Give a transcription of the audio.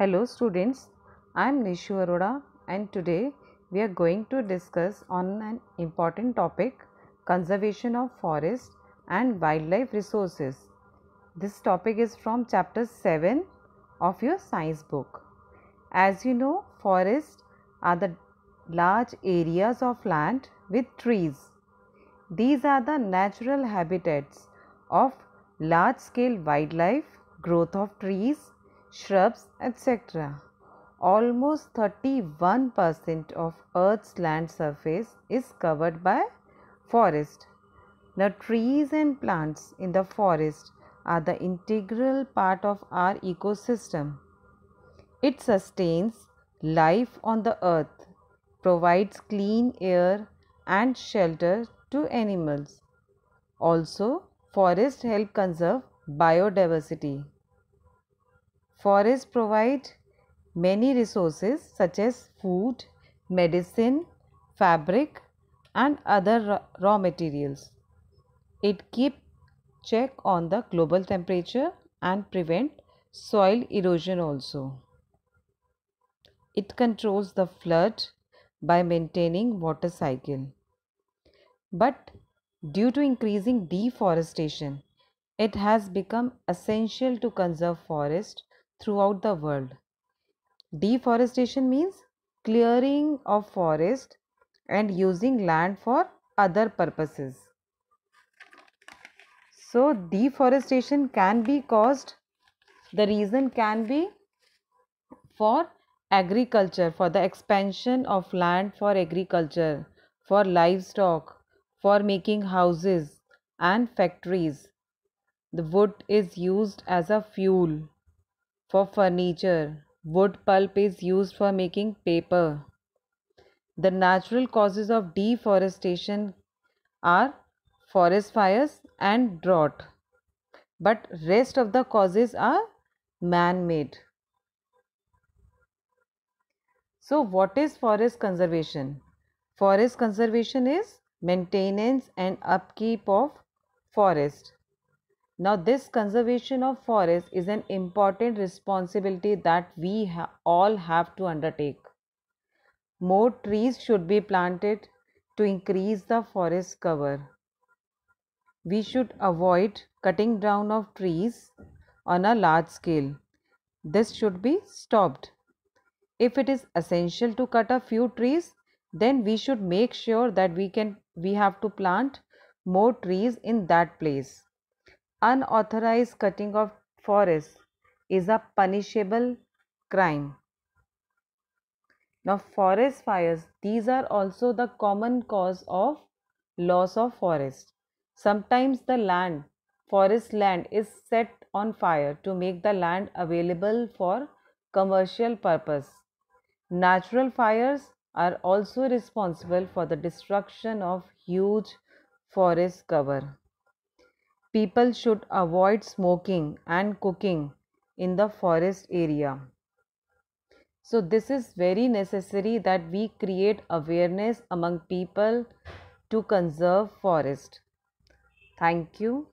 Hello students, I am Nishu Arora and today we are going to discuss on an important topic conservation of forest and wildlife resources. This topic is from chapter 7 of your science book. As you know, forests are the large areas of land with trees. These are the natural habitats of large scale wildlife, growth of trees, shrubs, etc. Almost 31% of Earth's land surface is covered by forest. Now, trees and plants in the forest are the integral part of our ecosystem. It sustains life on the earth, provides clean air and shelter to animals. Also, forests help conserve biodiversity. Forests provide many resources such as food, medicine, fabric and other raw materials. It keep check on the global temperature and prevent soil erosion also. It controls the flood by maintaining water cycle. But due to increasing deforestation, it has become essential to conserve forest throughout the world. Deforestation means clearing of forest and using land for other purposes. So, deforestation can be caused, the reason can be for agriculture, for the expansion of land for agriculture, for livestock, for making houses and factories. The wood is used as a fuel for furniture. Wood pulp is used for making paper. The natural causes of deforestation are forest fires and drought. But rest of the causes are man-made. So what is forest conservation? Forest conservation is maintenance and upkeep of forest. Now this conservation of forest is an important responsibility that we ha all have to undertake. More trees should be planted to increase the forest cover. We should avoid cutting down of trees on a large scale. This should be stopped. If it is essential to cut a few trees, then we should make sure that we can we have to plant more trees in that place unauthorized cutting of forests is a punishable crime. Now, forest fires, these are also the common cause of loss of forest. Sometimes the land, forest land is set on fire to make the land available for commercial purpose. Natural fires are also responsible for the destruction of huge forest cover. People should avoid smoking and cooking in the forest area. So this is very necessary that we create awareness among people to conserve forest. Thank you.